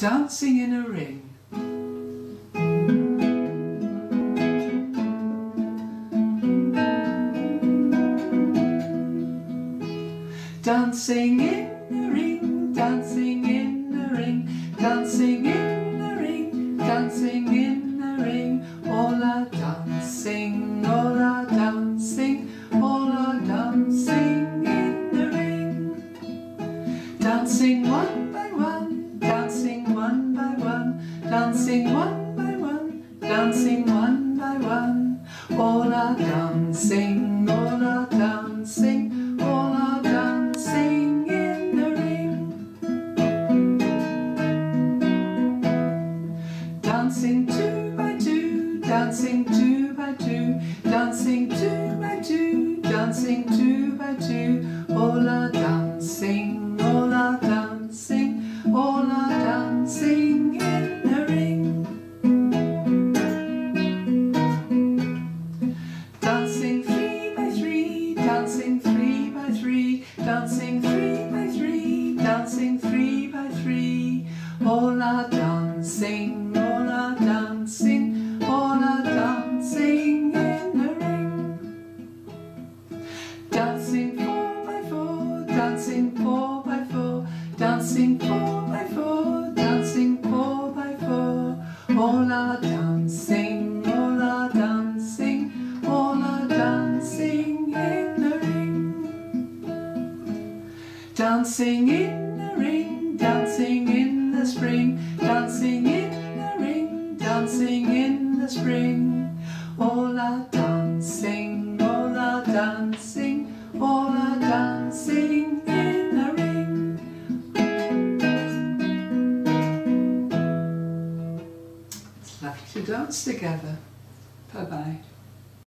dancing in a ring. Dancing in a ring, dancing in a ring, dancing in a ring, dancing in the ring, all are dancing, all are dancing, all are dancing in the ring. Dancing one, dancing one by one, dancing one by one, all are dancing, all are dancing, all are dancing in the ring. Dancing two by two, dancing two by two, dancing two by two, dancing two dancing three by three, dancing three by three. All are dancing, all are dancing, all are dancing in the ring. Dancing four by four, dancing four by four, dancing four by four, dancing four by four. All are dancing, Dancing in the ring, dancing in the spring, dancing in the ring, dancing in the spring. All are dancing, all are dancing, all are dancing in the ring. It's lovely to dance together. Bye bye.